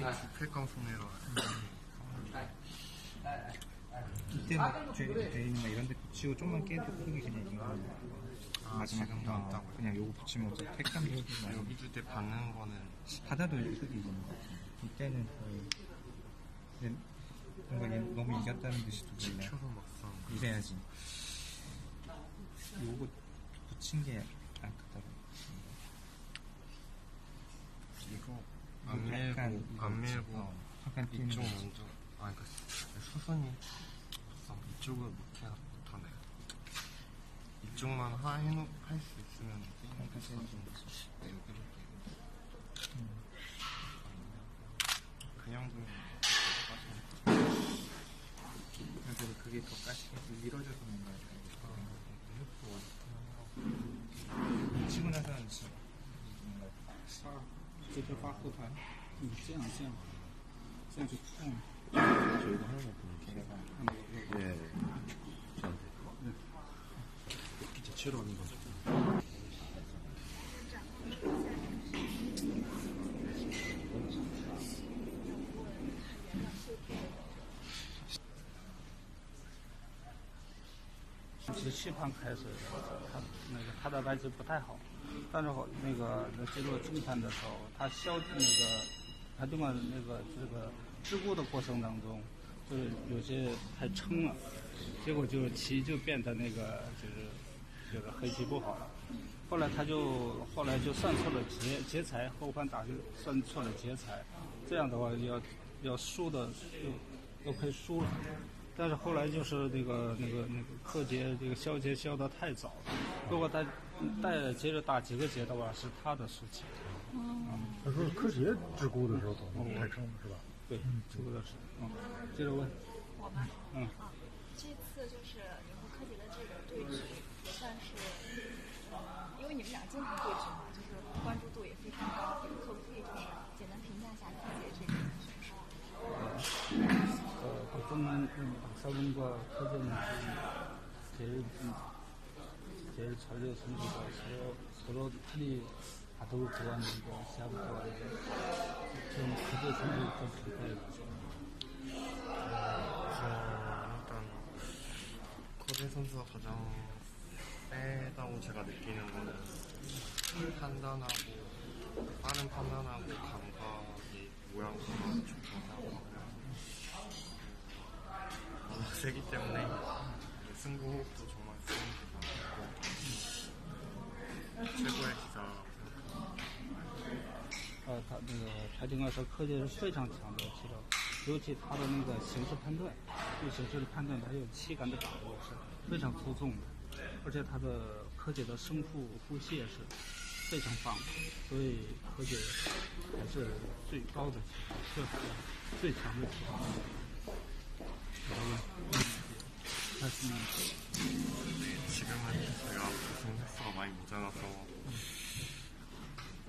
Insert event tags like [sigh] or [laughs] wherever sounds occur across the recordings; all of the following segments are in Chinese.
사람이 부패깡손해라. 이때 막 죄인이나 이런 데 붙이고 좀만 깨도 크게 그냥 이거 아, 마지막 지금도 어, 안 따고요? 그냥 요거 붙이면 어차피 택감도 많이 여기 줄때 받는 거는 바다도 흙이 있는 것 같아요. 이때는 거의 근데 뭔가 얘 너무 이겼다는 듯이 켜서 막 싸. 이래야지 요거 붙인 게 아깝다고 이거 안 이거 약간 밀고 이거 안 있지. 밀고 어, 약간 뛰는 이쪽 거. 먼저 아 그러니까 수선이 없어. 이쪽을 못해 못하네. 이쪽만 하 해놓 할 수 있으면 약간 좀 뛰는 거지. 네, 여기로 그냥 두면 그래서 그게 더 까시게 밀어줘서 뭔가 치고 나서는 진짜 뭔가 这边发后台， 这样这样这样就看对切到那个十七盘开始他那个他的位置不太好但是好那个在进入中盘的时候他消那个他这么那个这个事故的过程当中，就是有些太撑了，结果就棋就变得那个就是就是黑棋不好了。后来他就后来就算错了劫劫财，后盘打就算错了劫财，这样的话要要输的就都可以输了。但是后来就是那个那个那个克劫这个消劫消得太早了，如果他带接着打几个劫的话，是他的事情。他说柯洁治孤的时候走路太撑了，是吧？对，这个是。嗯，接着问。我吗？嗯啊，这次就是你和柯洁的这个对局，也算是，呃，因为你们俩经常对局嘛，就是关注度也非常高。可不可以就是简单评价一下柯洁这个选手？ 어, 박성만 박사분과柯재는 제일 좀 제일 전력 선수가 서로 서로 팔이 바둑을 좋아하는데 시합을 좋아하는데 좀柯재 선수 좀 평가해주세요. 어, 일단 코제 선수가 가장 세다고 제가 느끼는 거는 판단하고 빠른 판단하고 감각이 모양 감각이 좋다고 하고요. 워낙 세기 때문에 승부도 정말 좋은 기사 최고의 기사 他那个柴警官说，柯技是非常强的气手，尤其他的那个形势判断，对形势的判断还有气感的把握是非常出众的，而且他的柯洁的声腹呼吸也是非常棒的，所以柯洁还是最高的，最最强的。然后呢，但是，前面这个红色手牌我拿到了。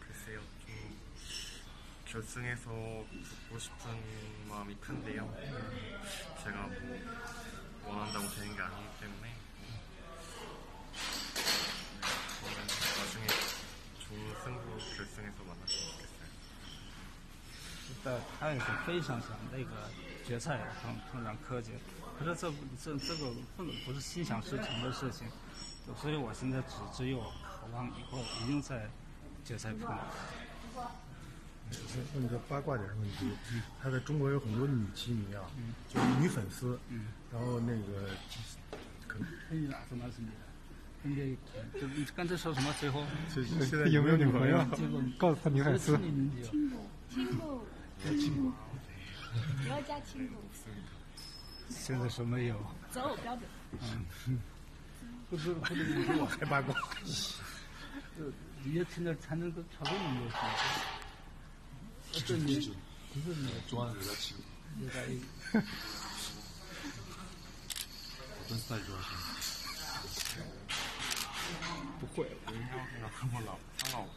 글쎄요, 좀 결승에서 붙고 싶은 마음이 큰데요. 제가 뭐 원한다고 되는 게 아니기 때문에 네, 저는 나중에 좋은 승부 결승에서 만났으면 좋겠어요. 但他也是非常想那个决赛碰碰上柯洁，可是这不这这个不能不是心想事成的事情， 所以我现在只只有渴望以后一定在决赛碰。问个八卦点儿问题，他在中国有很多女棋迷啊，就是女粉丝，然后那个可能你哪是哪是你的？跟这就你刚才说什么？最后现现在 [laughs] 有没有女朋友 [laughs] 告诉他女粉丝亲你女友亲过，亲过，不要加亲过，现在什么有？择偶标准。不是不是你比我还八卦你要听能够调动你的心就是那个桌子的应该再说一下不会我应该要跟老婆老婆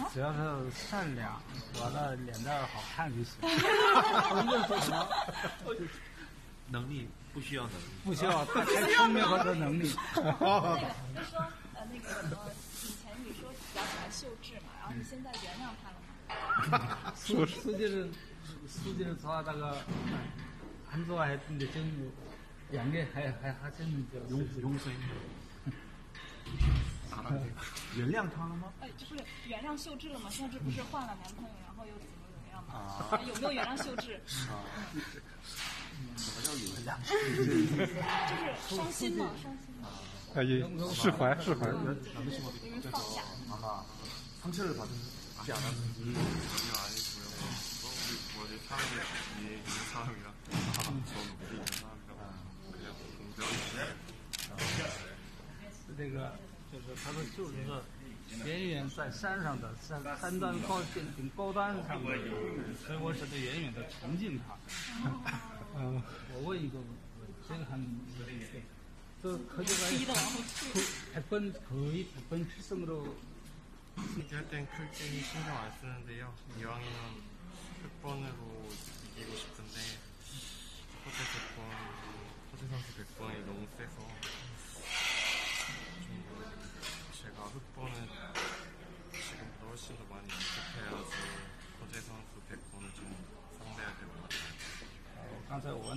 我只要是善良完了脸蛋好看就行能力不需要能力。不需要他太聪明和他的能力。那个就说呃那个什么以前你说比较喜欢秀智嘛然后你现在原谅他了吗说说就是说就是说那大哥他们昨晚还听得真两个还还还真的比较声音原谅他了吗哎这不是原谅秀智了吗秀智不是换了男朋友然后又怎么怎么样嘛有没有原谅秀智啊怎么叫有两心？就是伤心嘛？伤心。哎，释怀，释怀。你们放下。妈妈，放气儿吧，就是讲的。那个就是他说，就是说，远远在山上的山山端高顶顶高端上的，所以我只得远远的崇敬他。 어. 뭐 이거 제가 한 또, 커져가 100번, 거의 100번 필승으로. 이럴 땐 클릭이 신경 안 쓰는데요. 이왕이면 흑번으로 이기고 싶은데, 포트 100번, 포트 선수 100번이 너무 세서.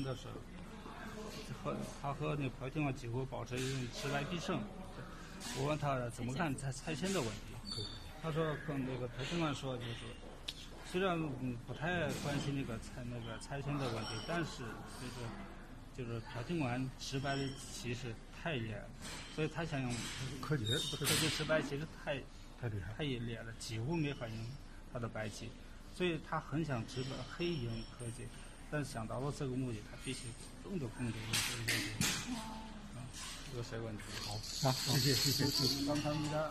的是，和他和那朴廷桓几乎保持一种持败必胜。我问他怎么看拆拆迁的问题，他说跟那个朴廷桓说就是，虽然嗯不太关心那个拆那个拆迁的问题，但是就是就是朴廷桓失败的其实太厉害了，所以他想用柯洁柯洁。直白其实太太厉害。太厉害了，几乎没反映他的白棋，所以他很想直白黑赢柯洁，但是想达到这个目的，他必须动作控制。啊，这个水管好，好，谢谢谢谢谢谢，帮他们家。